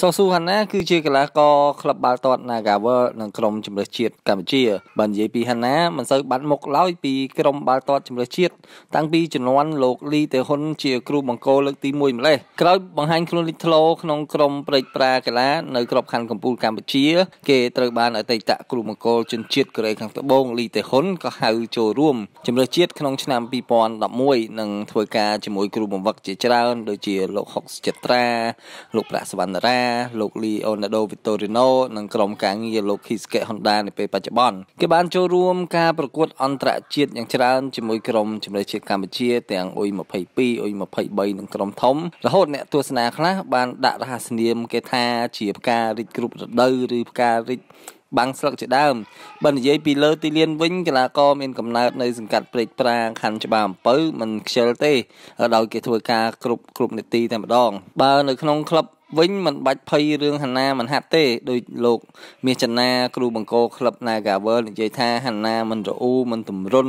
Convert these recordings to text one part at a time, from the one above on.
សុស៊ូហាណាគឺជាកីឡាករក្លឹបបាល់ទាត់ Nagavel និងក្រុមជម្រើសជាតិកម្ពុជាបើនិយាយពីហាណាមិនសូវបាត់មុខឡើយពីក្រុមបាល់ទាត់ជម្រើសជាតិតាំងពីជំនាន់លោកលីតេហ៊ុនជាគ្រូបង្គោលលើកទី1ម្លេះក្រោយបង្ហាញខ្លួនលេចធ្លោក្នុងក្រុមព្រែកប្រាកីឡានៅក្របខ័ណ្ឌកម្ពុជាកម្ពុជាគេត្រូវបានអតីតគ្រូបង្គោលជនជាតិកូរ៉េខាងត្បូងលីតេហ៊ុនក៏ហៅចូលរួមជម្រើសជាតិក្នុងឆ្នាំ2011និងធ្វើការជាមួយគ្រូបង្វឹកជាច្រើនដូចជាលោកហុកចិត្រាលោកប្រាក់សវណ្ណរាលោកលីអូណាដូវីតូរីណូនិងក្រុមការងារលោក Kisuke Honda នៅពេលបច្ចុប្បន្នគេបានចូលរួមការប្រកួតអន្តរជាតិយ៉ាងច្រើនជាមួយក្រុមជម្រើសជាតិកម្ពុជាទាំងអ៊ុយ22អ៊ុយ23និងក្រុមធំរហូតអ្នកទស្សនាខ្លះបានដាក់រហស្សនាមគេថាជាផ្ការិចគ្រប់រដូវឬផ្ការិចបាំងស្លឹកជាដើមបើនិយាយពីលើទីលានវិញកីឡាករមានកំណើតនៅសង្កាត់ព្រែកប្រាងខណ្ឌច្បារអំពៅមិនខ្ជិលទេដោយគេធ្វើការគ្រប់គ្រប់នេតិតែម្ដងបើនៅក្នុងក្លឹប វិញមិនបាច់ភ័យរឿងហាណាមិនហាត់ទេដោយលោក មាសចនាគ្រូបង្គោលក្លឹប Nagavel និយាយថាហាណាមិនរអ៊ូមិនទម្រុន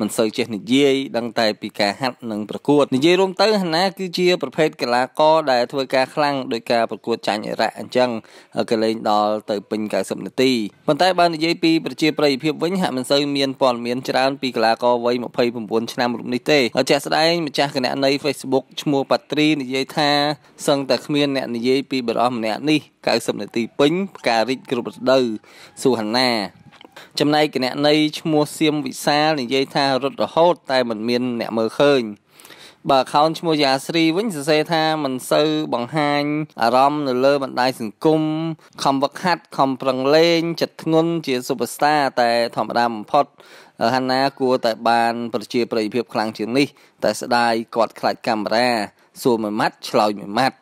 មិនសូវចេះនិយាយដឹងតែពីការហាត់និងប្រកួតនិយាយរួមទៅហាណាគឺជាប្រភេទកីឡាករដែលធ្វើការខ្លាំងដោយការប្រកួតចាញ់អិរ៉ាក់អញ្ចឹងក៏លេងដល់ទៅពេញ90នាទីប៉ុន្តែបើនិយាយពីប្រជាប្រិយភាពវិញហាក់មិនសូវមានព័ត៌មានច្រើនពីកីឡាករវ័យ29ឆ្នាំរូបនេះទេជាក់ស្ដែងម្ចាស់គណនី Facebook ឈ្មោះប៉ាត្រីនិយាយថាសឹងតែគ្មានអ្នកនិយាយពីបរិះម្នាក់នេះ90នាទីពេញផ្ការិចគ្រប់រដូវស៊ូហាណាចំណែកគណនីឈ្មោះសៀមវិសាលនិយាយថារត់រហូត តែមិនមានអ្នកមើលឃើញបើ account ឈ្មោះយ៉ាស្រីវិញសរសេរថាមិនសូវបង្ហាញអារម្មណ៍នៅលើបណ្ដាញសង្គមខំវឹកហាត់ខំប្រឹងលេងចិត្តធ្ងន់ជា superstar តែធម្មតាបំផុតហាណាគួរតែបានប្រជាប្រិយភាពខ្លាំងជាងនេះ តែស្ដាយគាត់ខ្លាចកាមេរ៉ាសួរមួយម៉ាត់ឆ្លើយមួយម៉ាត់